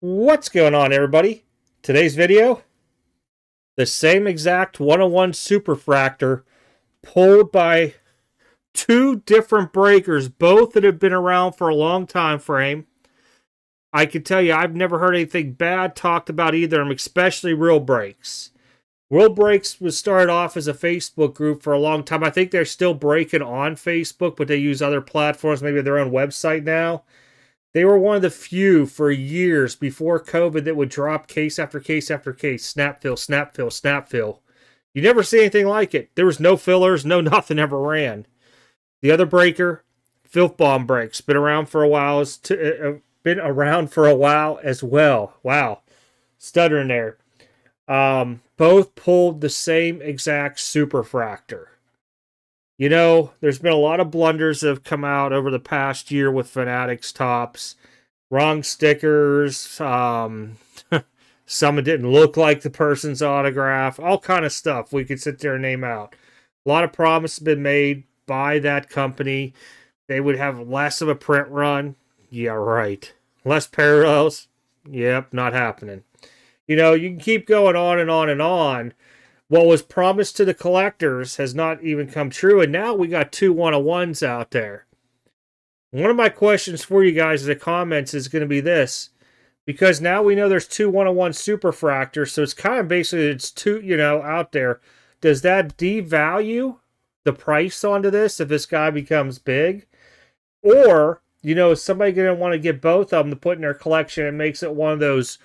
What's going on, everybody? Today's video the same exact 101 superfractor pulled by two different breakers, both that have been around for a long time frame. I can tell you, I've never heard anything bad talked about either of them, especially Real Breaks. Real Breaks was started off as a Facebook group for a long time. I think they're still breaking on Facebook, but they use other platforms, maybe their own website now. They were one of the few for years before COVID that would drop case after case after case, snap fill, snap fill, snap fill. You never see anything like it. There was no fillers, no nothing ever ran. The other breaker, Filth Bomb Breaks, been around for a while. Has t- uh, been around for a while as well. Wow, stuttering there. Um, both pulled the same exact superfractor. You know, there's been a lot of blunders that have come out over the past year with Fanatics Topps. Wrong stickers, um, some didn't look like the person's autograph, all kind of stuff we could sit there and name out. A lot of promises been made by that company. They would have less of a print run. Yeah, right. Less parallels. Yep, not happening. You know, you can keep going on and on and on what was promised to the collectors has not even come true. And now we got two one on ones out there. One of my questions for you guys in the comments is going to be this because now we know there's two one on one superfractors. So it's kind of basically, it's two, you know, out there. Does that devalue the price onto this if this guy becomes big? Or, you know, is somebody going to want to get both of them to put in their collection and makes it one of those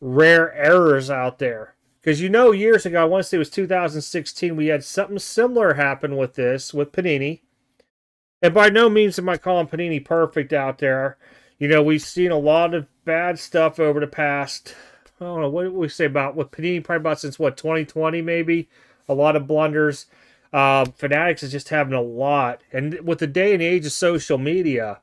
rare errors out there? Because you know, years ago, I want to say it was 2016, we had something similar happen with this, with Panini. And by no means am I calling Panini perfect out there. You know, we've seen a lot of bad stuff over the past, I don't know, what do we say about, with Panini, probably about since, what, 2020 maybe? A lot of blunders. Uh, Fanatics is just having a lot. And with the day and age of social media,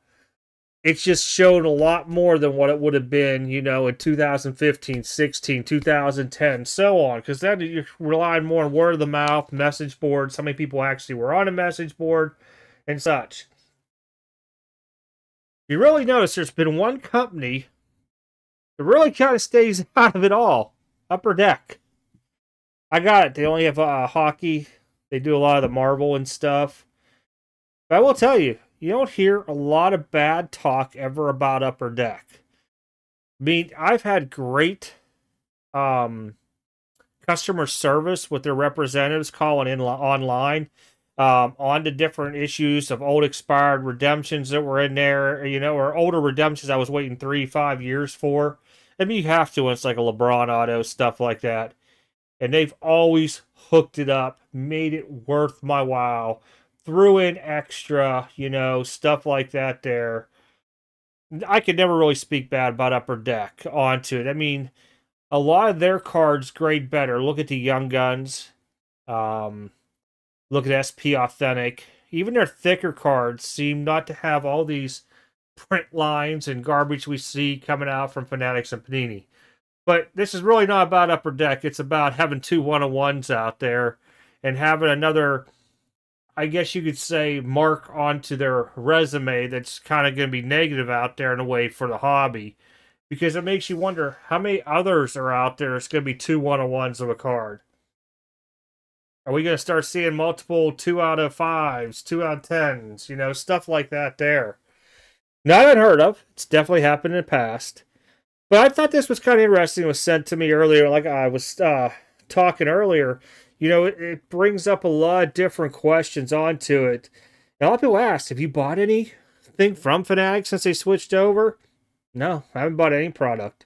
it's just shown a lot more than what it would have been, you know, in 2015, 16, 2010, so on. Because then you relied more on word of the mouth, message boards, how many people actually were on a message board, and such. You really notice there's been one company that really kind of stays out of it all Upper Deck. I got it. They only have uh, hockey, they do a lot of the Marvel and stuff. But I will tell you, you don't hear a lot of bad talk ever about Upper Deck. I mean, I've had great um, customer service with their representatives calling in online um, on the different issues of old expired redemptions that were in there, you know, or older redemptions I was waiting three, five years for. I mean, you have to when it's like a LeBron auto, stuff like that. And they've always hooked it up, made it worth my while threw in extra, you know, stuff like that there. I could never really speak bad about Upper Deck onto it. I mean, a lot of their cards grade better. Look at the Young Guns. Um, look at SP Authentic. Even their thicker cards seem not to have all these print lines and garbage we see coming out from Fanatics and Panini. But this is really not about Upper Deck. It's about having two one on ones out there and having another I guess you could say, mark onto their resume that's kind of going to be negative out there in a way for the hobby. Because it makes you wonder how many others are out there It's going to be two one on ones of a card. Are we going to start seeing multiple two out of fives, two out of tens, you know, stuff like that there? Not unheard of. It's definitely happened in the past. But I thought this was kind of interesting. It was sent to me earlier, like I was uh, talking earlier you know, it, it brings up a lot of different questions onto it. And a lot of people ask, have you bought anything from Fanatics since they switched over? No, I haven't bought any product.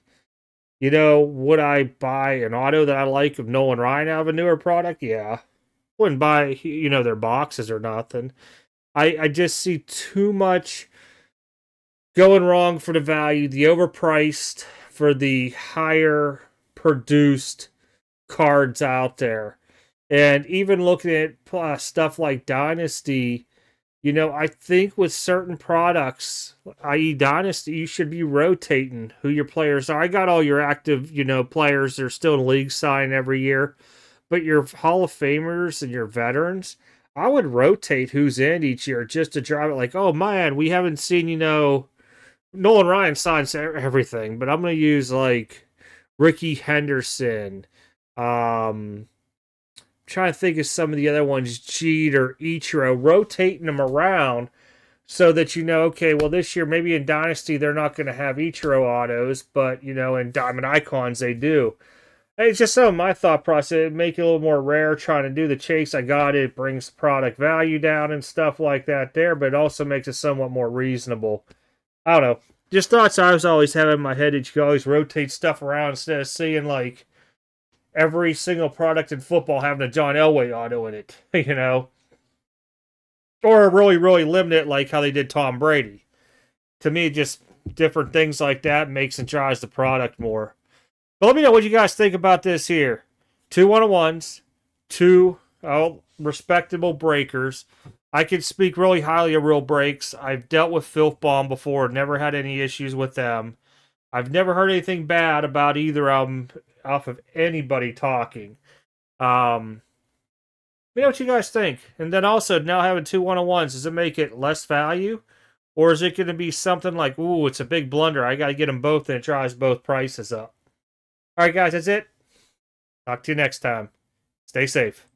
You know, would I buy an auto that I like of Nolan Ryan out of a newer product? Yeah. Wouldn't buy, you know, their boxes or nothing. I, I just see too much going wrong for the value, the overpriced for the higher produced cards out there. And even looking at uh, stuff like Dynasty, you know, I think with certain products, i.e., Dynasty, you should be rotating who your players are. I got all your active, you know, players that are still in league sign every year, but your Hall of Famers and your veterans, I would rotate who's in each year just to drive it like, oh man, we haven't seen, you know, Nolan Ryan signs everything, but I'm going to use like Rickey Henderson. Um, trying to think of some of the other ones, Jeet or Ichiro, rotating them around so that you know, okay, well, this year maybe in Dynasty they're not going to have Ichiro autos, but you know, in Diamond Icons they do. It's just some of my thought process. Make it a little more rare trying to do the chase. I got it. it brings product value down and stuff like that there, but it also makes it somewhat more reasonable. I don't know. Just thoughts I was always having in my head that you always rotate stuff around instead of seeing like every single product in football having a John Elway auto in it, you know? Or really, really limit it like how they did Tom Brady. To me, just different things like that makes and drives the product more. But let me know what you guys think about this here. Two one ones, two oh, respectable breakers. I can speak really highly of real breaks. I've dealt with Filth Bomb before, never had any issues with them. I've never heard anything bad about either of them off of anybody talking. Um, let me know what you guys think. And then also, now having two one on ones, does it make it less value? Or is it going to be something like, ooh, it's a big blunder. I got to get them both and it drives both prices up. All right, guys, that's it. Talk to you next time. Stay safe.